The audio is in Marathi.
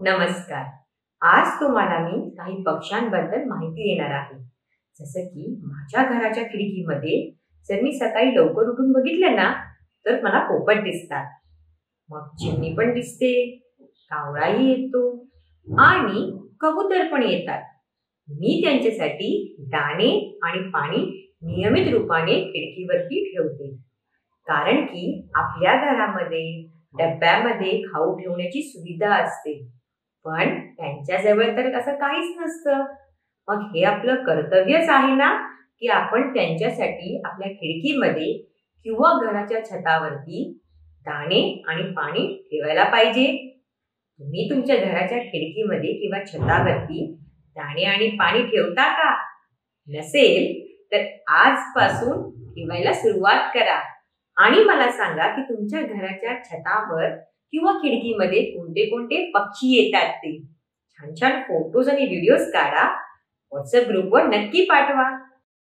नमस्कार. आज तुम्हाला मी काही पक्ष्यांबद्दल माहिती देणार आहे. जसं की माझ्या घराच्या खिडकीमध्ये जर मी सकाळी लवकर उठून बघितलं ना तर मला पोपट दिसतात. मग चिमणी पण दिसते कावळाही येतो आणि कबूतर पण येतात. मी त्यांच्यासाठी दाणे आणि पाणी नियमित रूपाने खिडकीवरती ठेवते. कारण की आपल्या घरामध्ये डब्यामध्ये खाऊ ठेवण्याची सुविधा असते. पण त्यांच्याजवळ तर असं काहीच नसतं. मग हे आपलं कर्तव्यच आहे ना की आपण त्यांच्यासाठी आपल्या खिडकीमध्ये किंवा घराच्या छतावरती दाणे आणि पाणी ठेवायला पाहिजे. तुम्ही तुमच्या घराच्या खिडकीमध्ये किंवा छतावरती दाणे आणि पाणी ठेवता का? नसेल तर आजपासून ठेवायला सुरुवात करा. आणि मला सांगा की तुमच्या घराच्या छतावर किंवा खिडकीमध्ये कोणते कोणते पक्षी येतात ते? छान छान फोटोज आणि व्हिडिओज काढा. व्हॉट्सअप ग्रुपवर नक्की पाठवा.